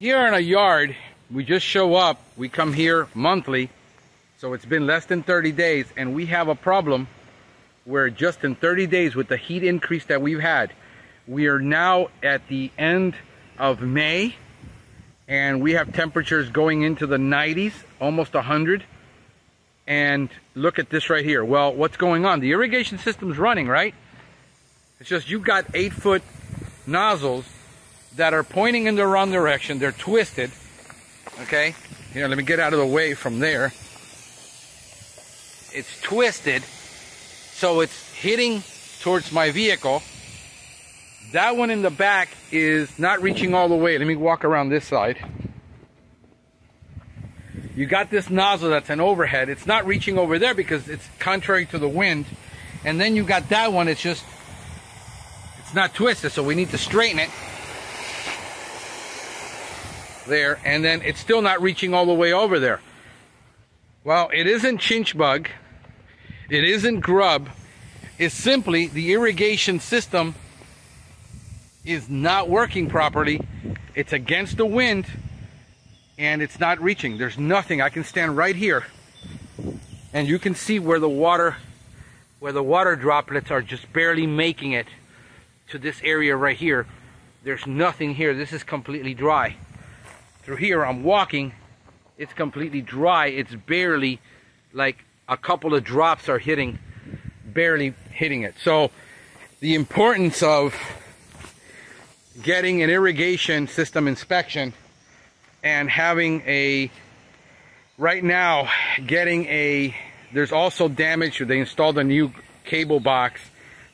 Here in a yard, we just show up, we come here monthly, so it's been less than 30 days, and we have a problem where just in 30 days with the heat increase that we've had, we are now at the end of May, and we have temperatures going into the 90s, almost 100. And look at this right here. Well, what's going on? The irrigation system's running, right? It's just you've got eight foot nozzles that are pointing in the wrong direction. They're twisted. Okay? Here, let me get out of the way from there. It's twisted. So it's hitting towards my vehicle. That one in the back is not reaching all the way. Let me walk around this side. You got this nozzle that's an overhead. It's not reaching over there because it's contrary to the wind. And then you got that one, it's just, it's not twisted, so we need to straighten it there, and then it's still not reaching all the way over there. Well, it isn't chinch bug, it isn't grub, it's simply the irrigation system is not working properly. It's against the wind and it's not reaching. There's nothing. I can stand right here and you can see where the water where the water droplets are just barely making it to this area right here. There's nothing here. This is completely dry through here I'm walking. It's completely dry. It's barely like a couple of drops are hitting barely hitting it. So the importance of getting an irrigation system inspection and having a right now getting a there's also damage. They installed a new cable box.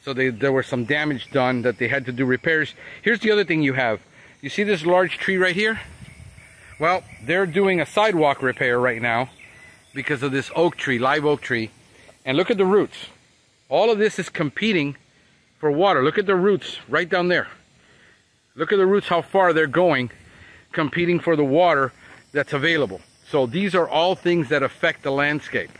So they, there was some damage done that they had to do repairs. Here's the other thing you have. You see this large tree right here well, they're doing a sidewalk repair right now because of this oak tree, live oak tree. And look at the roots. All of this is competing for water. Look at the roots right down there. Look at the roots, how far they're going, competing for the water that's available. So these are all things that affect the landscape.